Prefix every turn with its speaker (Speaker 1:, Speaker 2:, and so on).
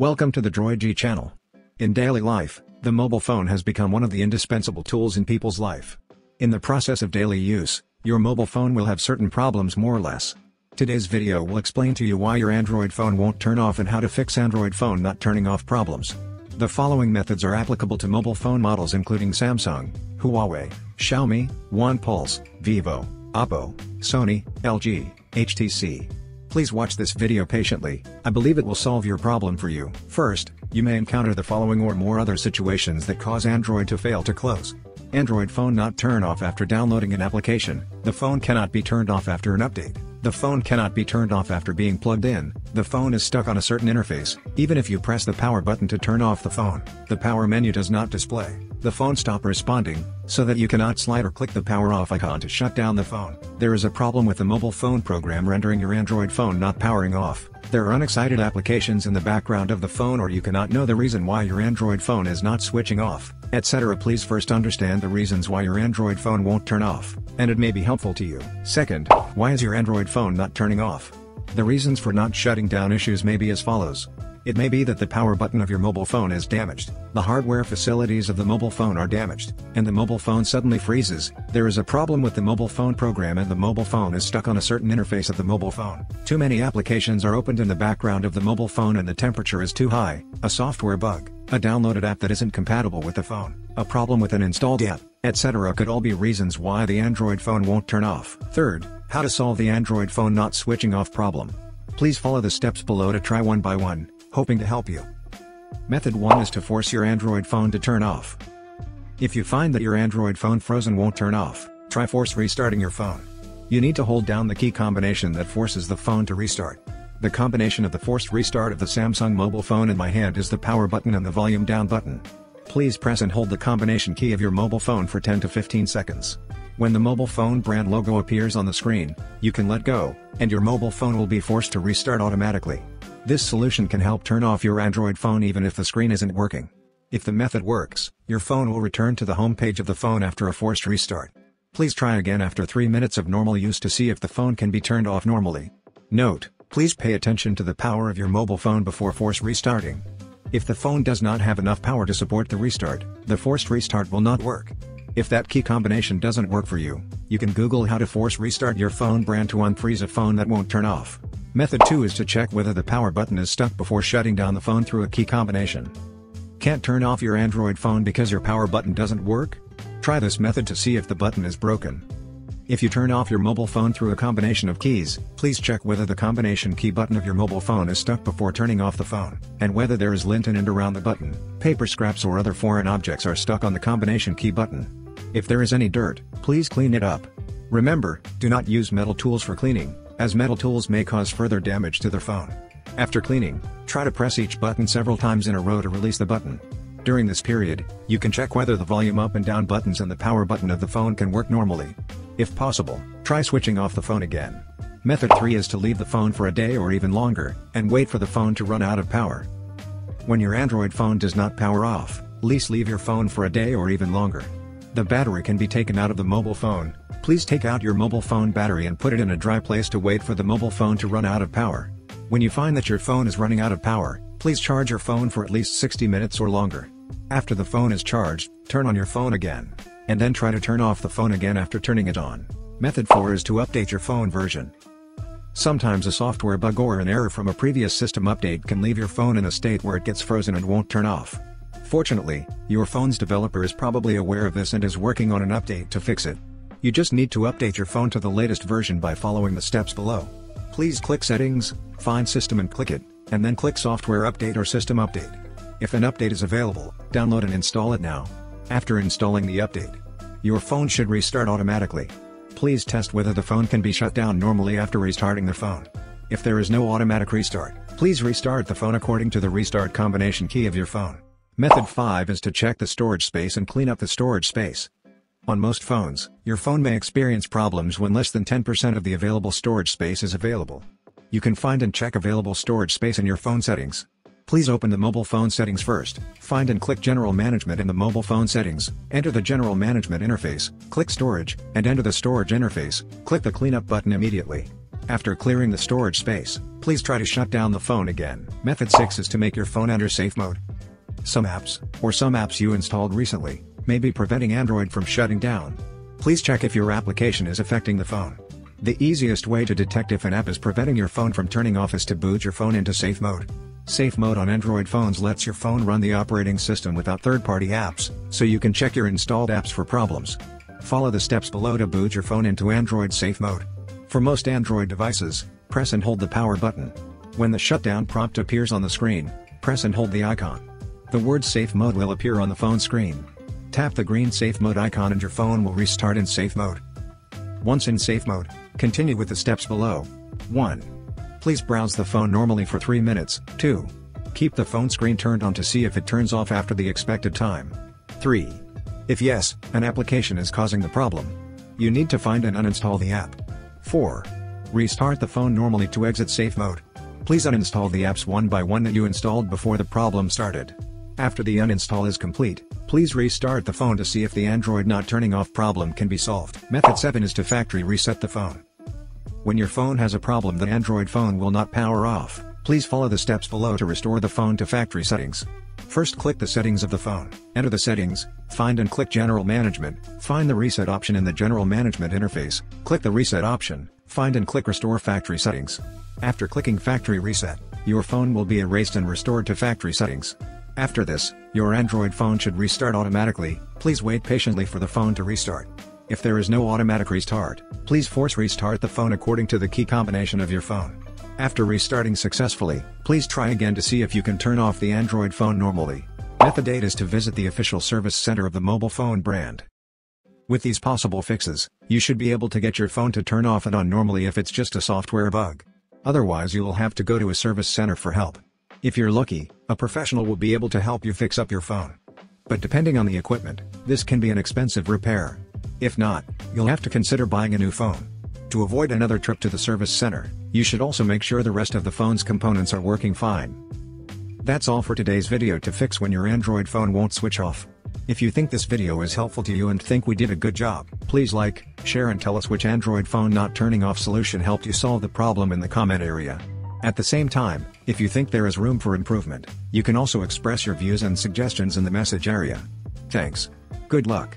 Speaker 1: Welcome to the Droigy channel. In daily life, the mobile phone has become one of the indispensable tools in people's life. In the process of daily use, your mobile phone will have certain problems more or less. Today's video will explain to you why your Android phone won't turn off and how to fix Android phone not turning off problems. The following methods are applicable to mobile phone models including Samsung, Huawei, Xiaomi, OnePlus, Vivo, Oppo, Sony, LG, HTC, Please watch this video patiently, I believe it will solve your problem for you. First, you may encounter the following or more other situations that cause Android to fail to close. Android phone not turn off after downloading an application, the phone cannot be turned off after an update. The phone cannot be turned off after being plugged in, the phone is stuck on a certain interface, even if you press the power button to turn off the phone, the power menu does not display the phone stop responding, so that you cannot slide or click the power off icon to shut down the phone. There is a problem with the mobile phone program rendering your Android phone not powering off. There are unexcited applications in the background of the phone or you cannot know the reason why your Android phone is not switching off, etc. Please first understand the reasons why your Android phone won't turn off, and it may be helpful to you. Second, why is your Android phone not turning off? The reasons for not shutting down issues may be as follows. It may be that the power button of your mobile phone is damaged, the hardware facilities of the mobile phone are damaged, and the mobile phone suddenly freezes, there is a problem with the mobile phone program and the mobile phone is stuck on a certain interface of the mobile phone. Too many applications are opened in the background of the mobile phone and the temperature is too high, a software bug, a downloaded app that isn't compatible with the phone, a problem with an installed app, etc. could all be reasons why the Android phone won't turn off. Third, how to solve the Android phone not switching off problem. Please follow the steps below to try one by one hoping to help you. Method 1 is to force your Android phone to turn off. If you find that your Android phone frozen won't turn off, try force restarting your phone. You need to hold down the key combination that forces the phone to restart. The combination of the forced restart of the Samsung mobile phone in my hand is the power button and the volume down button. Please press and hold the combination key of your mobile phone for 10 to 15 seconds. When the mobile phone brand logo appears on the screen, you can let go, and your mobile phone will be forced to restart automatically. This solution can help turn off your Android phone even if the screen isn't working. If the method works, your phone will return to the home page of the phone after a forced restart. Please try again after 3 minutes of normal use to see if the phone can be turned off normally. Note, please pay attention to the power of your mobile phone before force restarting. If the phone does not have enough power to support the restart, the forced restart will not work. If that key combination doesn't work for you, you can Google how to force restart your phone brand to unfreeze a phone that won't turn off. Method 2 is to check whether the power button is stuck before shutting down the phone through a key combination. Can't turn off your Android phone because your power button doesn't work? Try this method to see if the button is broken. If you turn off your mobile phone through a combination of keys, please check whether the combination key button of your mobile phone is stuck before turning off the phone, and whether there is lint in and around the button, paper scraps or other foreign objects are stuck on the combination key button. If there is any dirt, please clean it up. Remember, do not use metal tools for cleaning, as metal tools may cause further damage to the phone. After cleaning, try to press each button several times in a row to release the button. During this period, you can check whether the volume up and down buttons and the power button of the phone can work normally. If possible, try switching off the phone again. Method 3 is to leave the phone for a day or even longer, and wait for the phone to run out of power. When your Android phone does not power off, least leave your phone for a day or even longer. The battery can be taken out of the mobile phone, Please take out your mobile phone battery and put it in a dry place to wait for the mobile phone to run out of power. When you find that your phone is running out of power, please charge your phone for at least 60 minutes or longer. After the phone is charged, turn on your phone again. And then try to turn off the phone again after turning it on. Method 4 is to update your phone version. Sometimes a software bug or an error from a previous system update can leave your phone in a state where it gets frozen and won't turn off. Fortunately, your phone's developer is probably aware of this and is working on an update to fix it. You just need to update your phone to the latest version by following the steps below. Please click Settings, find System and click it, and then click Software Update or System Update. If an update is available, download and install it now. After installing the update, your phone should restart automatically. Please test whether the phone can be shut down normally after restarting the phone. If there is no automatic restart, please restart the phone according to the restart combination key of your phone. Method 5 is to check the storage space and clean up the storage space. On most phones, your phone may experience problems when less than 10% of the available storage space is available. You can find and check available storage space in your phone settings. Please open the mobile phone settings first, find and click General Management in the mobile phone settings, enter the General Management interface, click Storage, and enter the storage interface, click the Cleanup button immediately. After clearing the storage space, please try to shut down the phone again. Method 6 is to make your phone enter safe mode. Some apps, or some apps you installed recently, may be preventing Android from shutting down. Please check if your application is affecting the phone. The easiest way to detect if an app is preventing your phone from turning off is to boot your phone into safe mode. Safe mode on Android phones lets your phone run the operating system without third-party apps, so you can check your installed apps for problems. Follow the steps below to boot your phone into Android safe mode. For most Android devices, press and hold the power button. When the shutdown prompt appears on the screen, press and hold the icon. The word safe mode will appear on the phone screen. Tap the green safe mode icon and your phone will restart in safe mode. Once in safe mode, continue with the steps below. 1. Please browse the phone normally for 3 minutes. 2. Keep the phone screen turned on to see if it turns off after the expected time. 3. If yes, an application is causing the problem. You need to find and uninstall the app. 4. Restart the phone normally to exit safe mode. Please uninstall the apps one by one that you installed before the problem started. After the uninstall is complete, please restart the phone to see if the Android not turning off problem can be solved. Method 7 is to factory reset the phone. When your phone has a problem the Android phone will not power off, please follow the steps below to restore the phone to factory settings. First click the settings of the phone, enter the settings, find and click General Management, find the reset option in the General Management interface, click the reset option, find and click Restore Factory Settings. After clicking Factory Reset, your phone will be erased and restored to factory settings. After this, your Android phone should restart automatically, please wait patiently for the phone to restart. If there is no automatic restart, please force restart the phone according to the key combination of your phone. After restarting successfully, please try again to see if you can turn off the Android phone normally. Method 8 is to visit the official service center of the mobile phone brand. With these possible fixes, you should be able to get your phone to turn off and on normally if it's just a software bug. Otherwise you will have to go to a service center for help. If you're lucky, a professional will be able to help you fix up your phone. But depending on the equipment, this can be an expensive repair. If not, you'll have to consider buying a new phone. To avoid another trip to the service center, you should also make sure the rest of the phone's components are working fine. That's all for today's video to fix when your Android phone won't switch off. If you think this video is helpful to you and think we did a good job, please like, share and tell us which Android phone not turning off solution helped you solve the problem in the comment area. At the same time, if you think there is room for improvement, you can also express your views and suggestions in the message area. Thanks. Good luck.